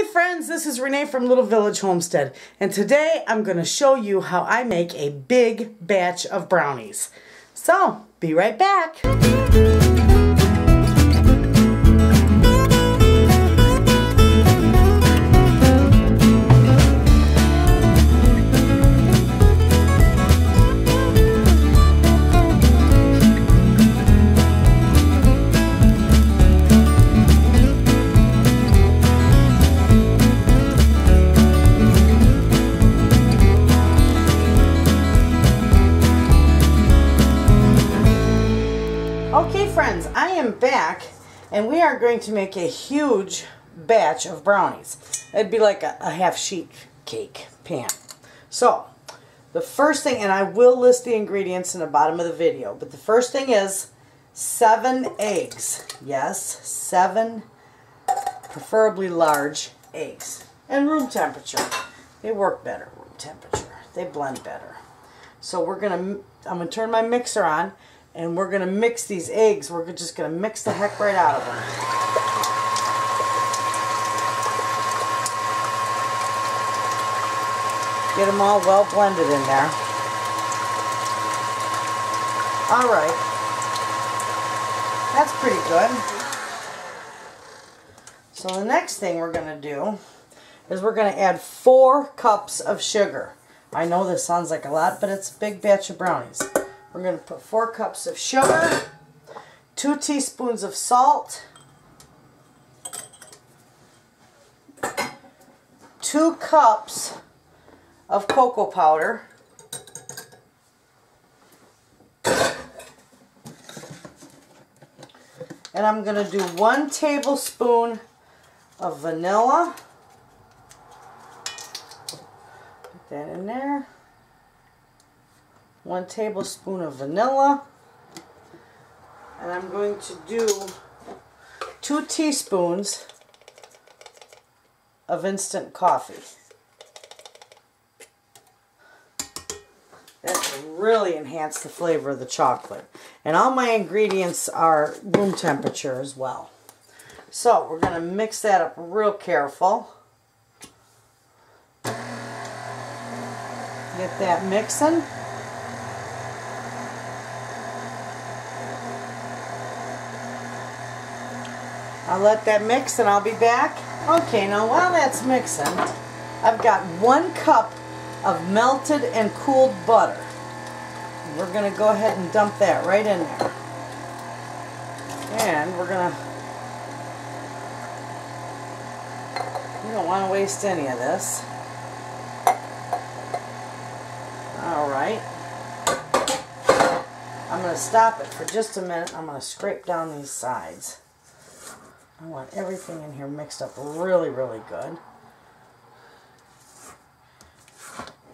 Hey friends, this is Renea from Little Village Homestead, and today I'm going to show you how I make a big batch of brownies. So, be right back. And we are going to make a huge batch of brownies. It'd be like a, a half sheet cake pan. So, the first thing, and I will list the ingredients in the bottom of the video, but the first thing is seven eggs. Yes, seven preferably large eggs. And room temperature. They work better room temperature. They blend better. So we're going to, I'm going to turn my mixer on and we're going to mix these eggs. We're just going to mix the heck right out of them. Get them all well blended in there. Alright. That's pretty good. So the next thing we're going to do is we're going to add four cups of sugar. I know this sounds like a lot, but it's a big batch of brownies. We're going to put four cups of sugar, two teaspoons of salt, two cups of cocoa powder, and I'm going to do one tablespoon of vanilla. Put that in there one tablespoon of vanilla and I'm going to do two teaspoons of instant coffee. That will really enhance the flavor of the chocolate. And all my ingredients are room temperature as well. So we're going to mix that up real careful. Get that mixing. I'll let that mix and I'll be back. Okay, now while that's mixing, I've got one cup of melted and cooled butter. We're going to go ahead and dump that right in there. And we're going to, we don't want to waste any of this. Alright. I'm going to stop it for just a minute. I'm going to scrape down these sides. I want everything in here mixed up really, really good.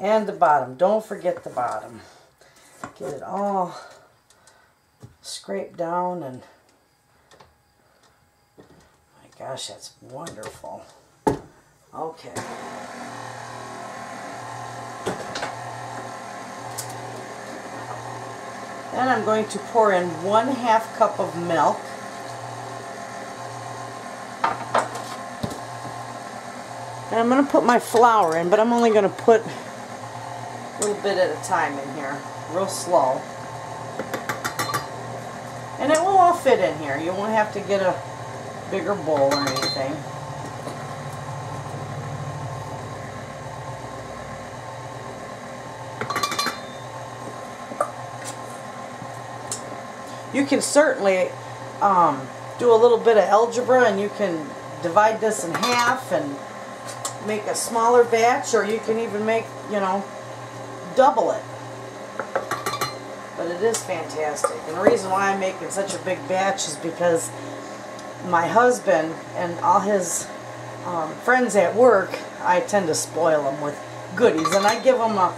And the bottom. Don't forget the bottom. Get it all scraped down and my gosh, that's wonderful. Okay. Then I'm going to pour in one half cup of milk. And I'm going to put my flour in, but I'm only going to put a little bit at a time in here, real slow. And it will all fit in here. You won't have to get a bigger bowl or anything. You can certainly um, do a little bit of algebra and you can divide this in half and make a smaller batch or you can even make, you know, double it. But it is fantastic. And the reason why I'm making such a big batch is because my husband and all his um, friends at work, I tend to spoil them with goodies. And I give them a,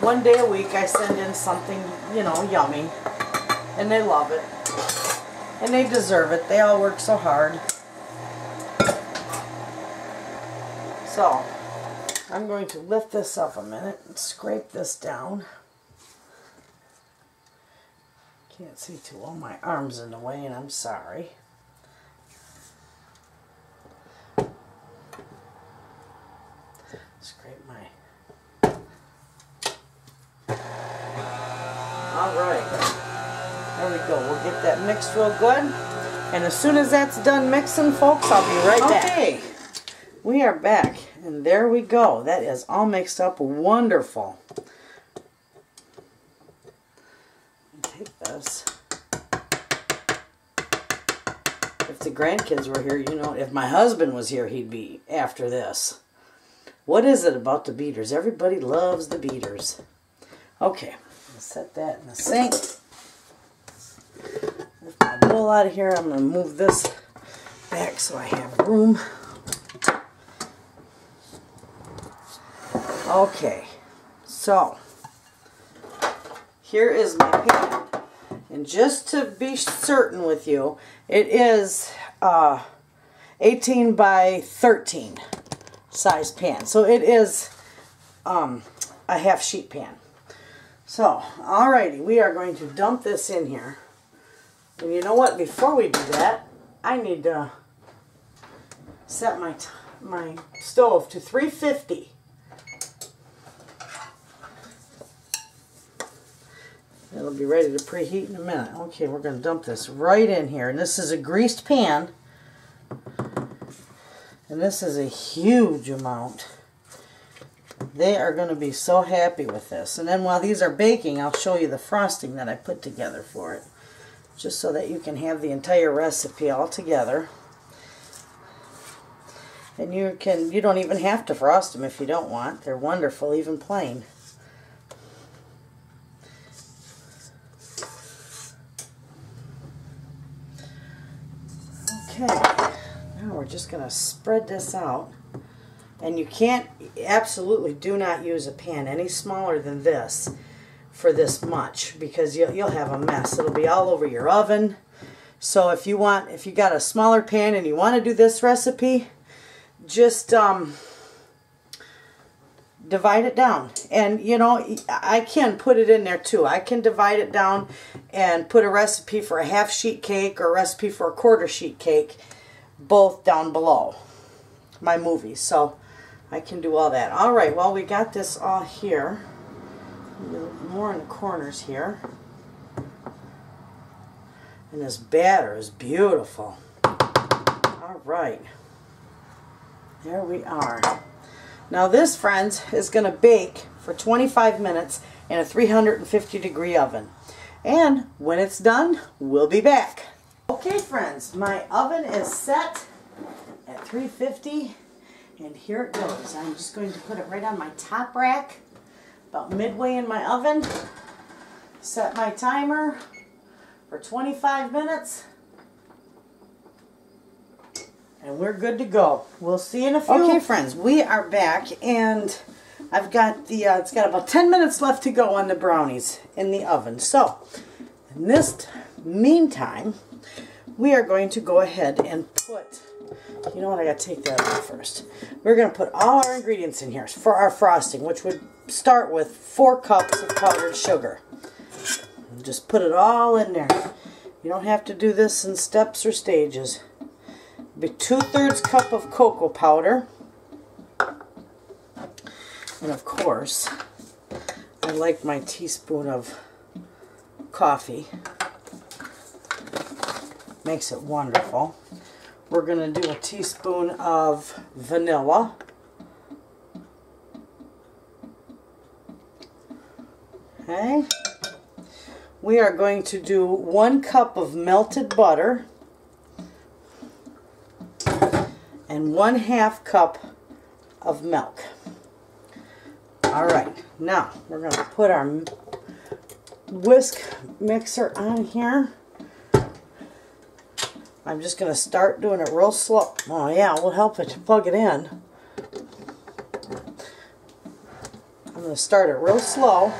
one day a week I send in something, you know, yummy. And they love it. And they deserve it. They all work so hard. So, I'm going to lift this up a minute and scrape this down. Can't see too well. My arm's in the way and I'm sorry. Scrape my. All right. There we go. We'll get that mixed real good. And as soon as that's done mixing, folks, I'll be right back. Okay. We are back. And there we go. That is all mixed up wonderful. Take this. If the grandkids were here, you know, if my husband was here, he'd be after this. What is it about the beaters? Everybody loves the beaters. Okay, set that in the sink. Lift my bowl out of here. I'm going to move this back so I have room. Okay, so here is my pan. And just to be certain with you, it is uh, 18 by 13 size pan. So it is um, a half sheet pan. So, alrighty, we are going to dump this in here. And you know what? Before we do that, I need to set my my stove to 350. It'll be ready to preheat in a minute. Okay, we're going to dump this right in here. And this is a greased pan. And this is a huge amount. They are going to be so happy with this. And then while these are baking, I'll show you the frosting that I put together for it. Just so that you can have the entire recipe all together. And you can you don't even have to frost them if you don't want. They're wonderful, even plain. Okay, now we're just going to spread this out. And you can't, absolutely do not use a pan any smaller than this for this much because you'll, you'll have a mess. It'll be all over your oven. So if you want, if you got a smaller pan and you want to do this recipe, just um, divide it down. And, you know, I can put it in there too. I can divide it down and put a recipe for a half sheet cake or a recipe for a quarter sheet cake both down below my movies. So I can do all that. All right, well, we got this all here. More in the corners here. And this batter is beautiful. All right. There we are. Now this, friends, is going to bake for 25 minutes in a 350 degree oven. And when it's done, we'll be back. Okay, friends, my oven is set at 350 and here it goes. I'm just going to put it right on my top rack about midway in my oven. Set my timer for 25 minutes and we're good to go. We'll see you in a few. Okay, friends, we are back, and I've got the, uh, it's got about 10 minutes left to go on the brownies in the oven. So, in this meantime, we are going to go ahead and put, you know what, I got to take that out first. We're going to put all our ingredients in here for our frosting, which would start with four cups of powdered sugar. Just put it all in there. You don't have to do this in steps or stages be two-thirds cup of cocoa powder. And of course, I like my teaspoon of coffee. Makes it wonderful. We're going to do a teaspoon of vanilla. Okay. We are going to do one cup of melted butter. And one half cup of milk. All right, now we're going to put our whisk mixer on here. I'm just going to start doing it real slow. Oh yeah, we'll help it to plug it in. I'm going to start it real slow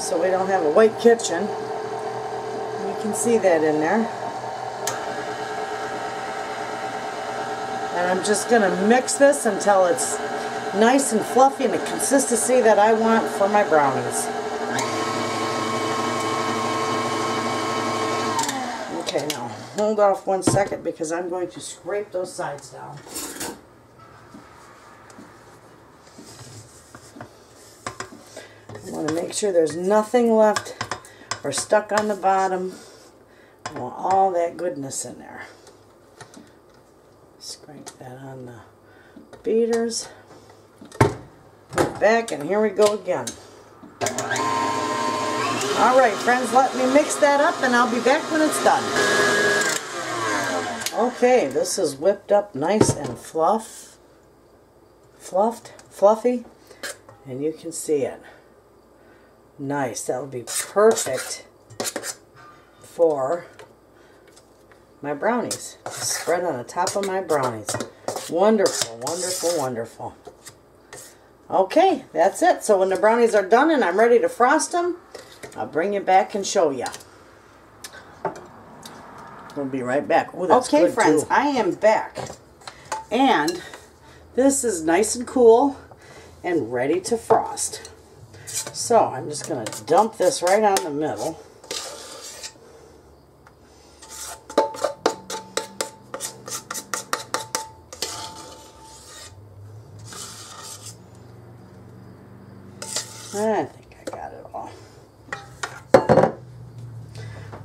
so we don't have a white kitchen. You can see that in there. And I'm just going to mix this until it's nice and fluffy and the consistency that I want for my brownies. Okay, now hold off one second because I'm going to scrape those sides down. I want to make sure there's nothing left or stuck on the bottom. I want all that goodness in there. The beaters. Put back and here we go again. Alright friends, let me mix that up and I'll be back when it's done. Okay, this is whipped up nice and fluff. Fluffed, fluffy. And you can see it. Nice, that would be perfect for my brownies. Spread on the top of my brownies. Wonderful, wonderful, wonderful. Okay, that's it. So when the brownies are done and I'm ready to frost them, I'll bring you back and show you. We'll be right back. Ooh, okay, friends, too. I am back. And this is nice and cool and ready to frost. So I'm just going to dump this right on the middle. I think I got it all.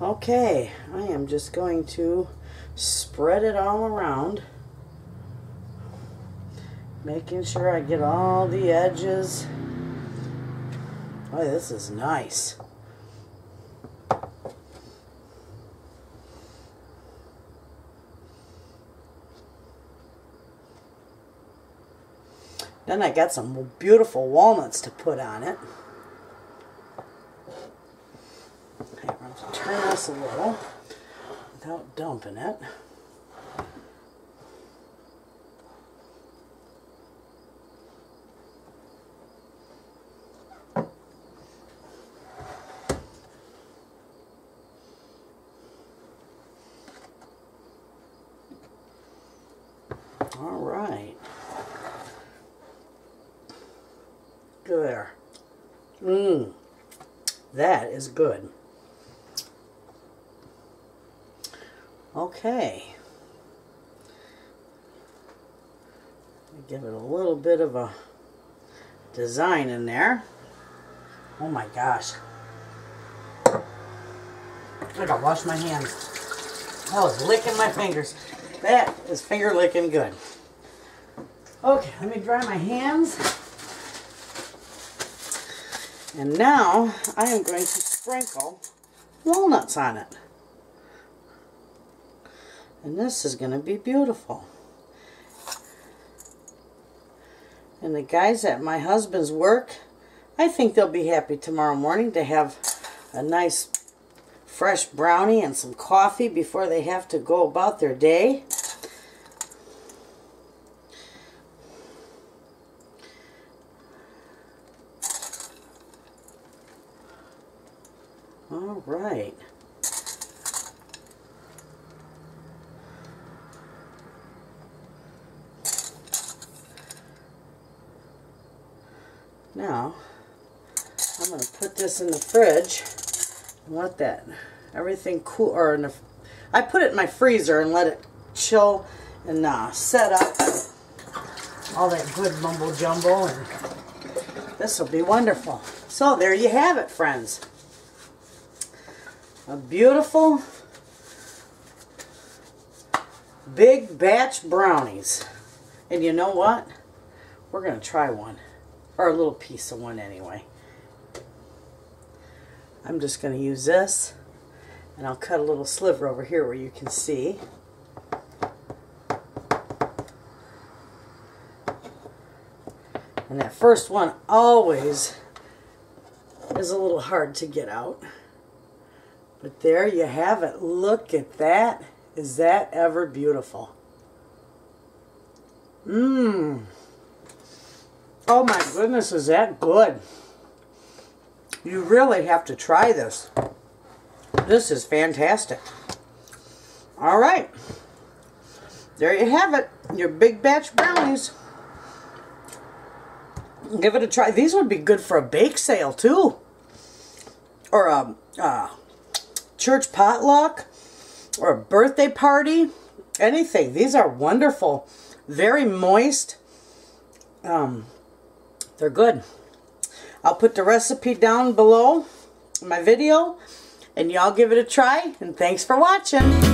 Okay, I am just going to spread it all around. Making sure I get all the edges. Oh, this is nice. Then I got some beautiful walnuts to put on it. Turn this a little without dumping it. All right. There. Mmm. That is good. Okay. Give it a little bit of a design in there. Oh my gosh. I gotta wash my hands. I was licking my fingers. That is finger licking good. Okay, let me dry my hands. And now I am going to sprinkle walnuts on it. And this is going to be beautiful. And the guys at my husband's work, I think they'll be happy tomorrow morning to have a nice fresh brownie and some coffee before they have to go about their day. All right. Now, I'm going to put this in the fridge and let that everything cool, or in I put it in my freezer and let it chill and uh, set up all that good mumbo jumbo and this will be wonderful. So there you have it friends a beautiful big batch brownies. And you know what? We're going to try one. Or a little piece of one anyway. I'm just going to use this. And I'll cut a little sliver over here where you can see. And that first one always is a little hard to get out. But there you have it. Look at that. Is that ever beautiful? Mmm. Oh my goodness, is that good? You really have to try this. This is fantastic. All right. There you have it. Your big batch brownies. Give it a try. These would be good for a bake sale too. Or a, uh, church potluck or a birthday party, anything. These are wonderful, very moist. Um, they're good. I'll put the recipe down below my video and y'all give it a try and thanks for watching.